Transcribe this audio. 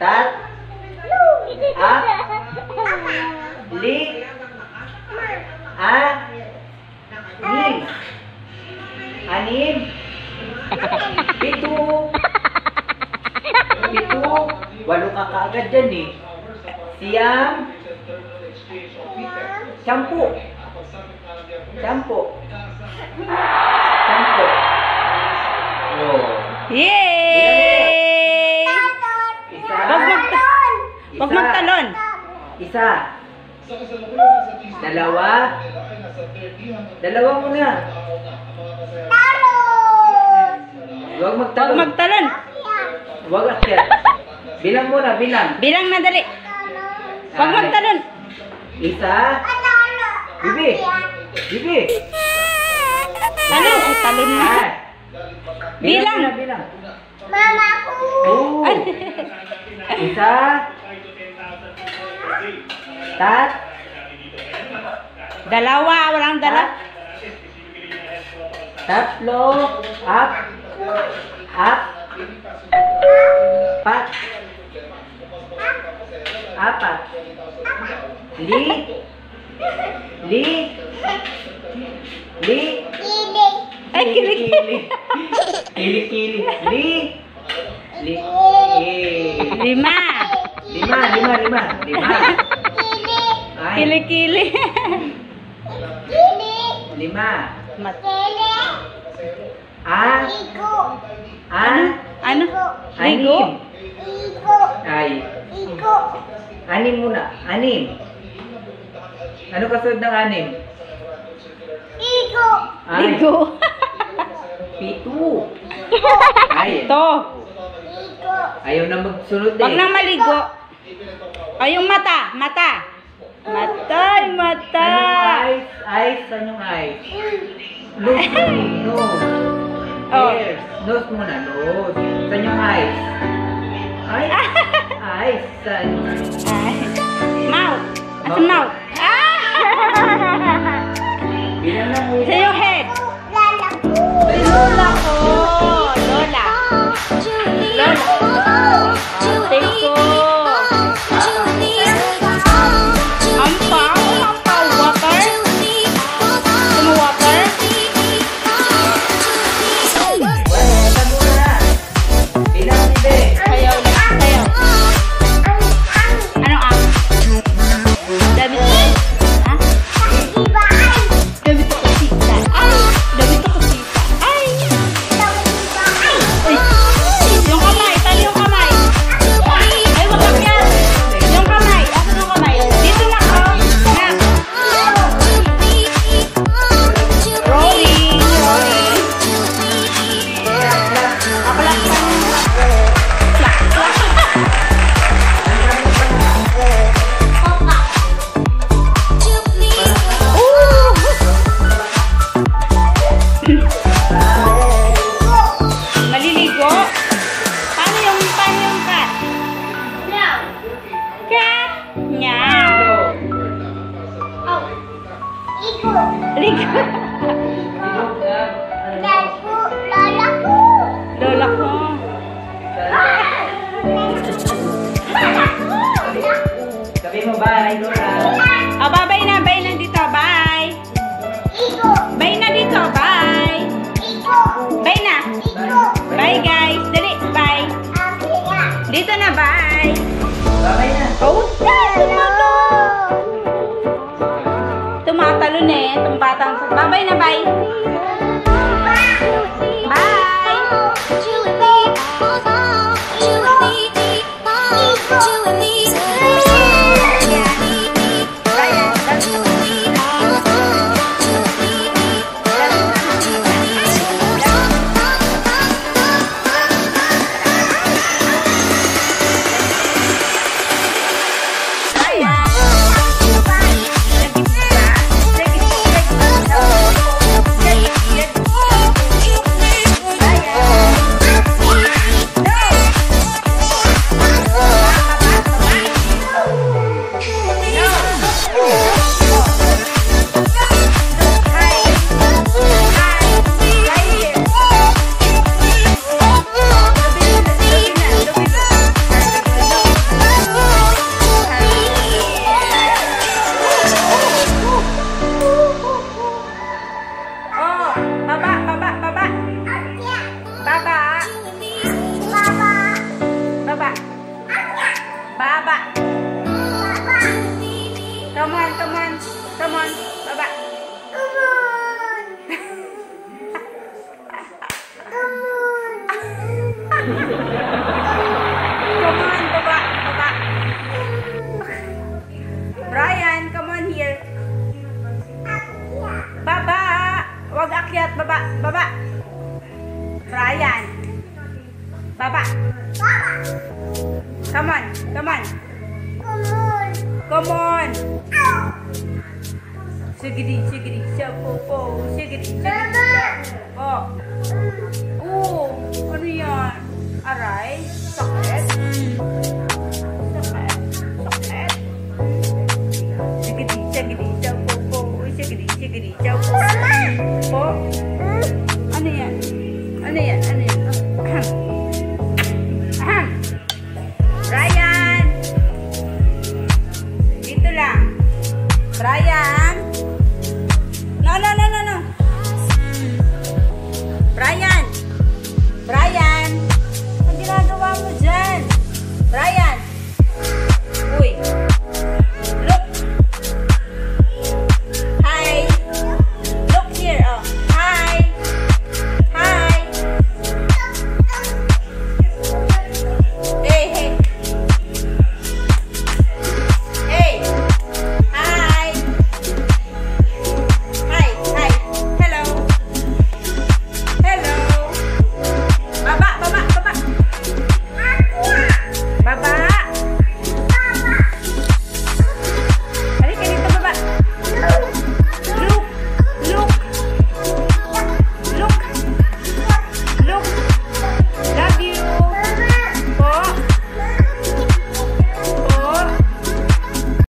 tat, ap, li, a, ni, anim, pito, pito, walo ka kaagad dyan eh. Siyam, sampu, sampu, sampu. Oh. Yay! Wag Isa. magtalon. Isa. Dalawa. Dalawa muna. Huwag Wag magtalon. magtalon. Huwag akyat. Bilang muna, bilang. Bilang na dali. Wag Ay. magtalon. Isa. Bibi. Bibi. Ano? Ay, talon na. Ay. Bilang. muna, bilang. Mamaku. Oh. Isa. Tat. Dalawa, walang dala. Tatlo. Up. Up. Pat. Apat. Li. Li. Li. Ini. Ay, kilig. Kili-kili. Li. Li. Eh. Lima. Lima, lima, lima. Lima. Ini. Ay. Kili-kili. Lima. Mat Ini. A. Iku. A. ano? Ligo? Anim. Iku. Ay. Iku. Anim muna. Anim. Ano kasunod ng anim? Iku. Ay. Ligo. Pito. Ay. Ito. Ayaw na magsunod eh. Wag nang maligo. Ay, yung mata. Mata. Matay, mata. Anong eyes? Eyes? Anong eyes? Nose. Nose. Oh. Ears. Nose muna. Nose. Saan yung eyes? Ay. Eyes. Saan? Mouth. Asan mouth? Tumatalon eh. Tumpatang. Bye-bye na. Bye. Bye. bapak. Teman-teman, teman. teman, teman. 爸爸。爸爸。Come on, come on. Come on. Come on. Segeri, segeri, siapa pun, segeri, segeri. Oh. Oh.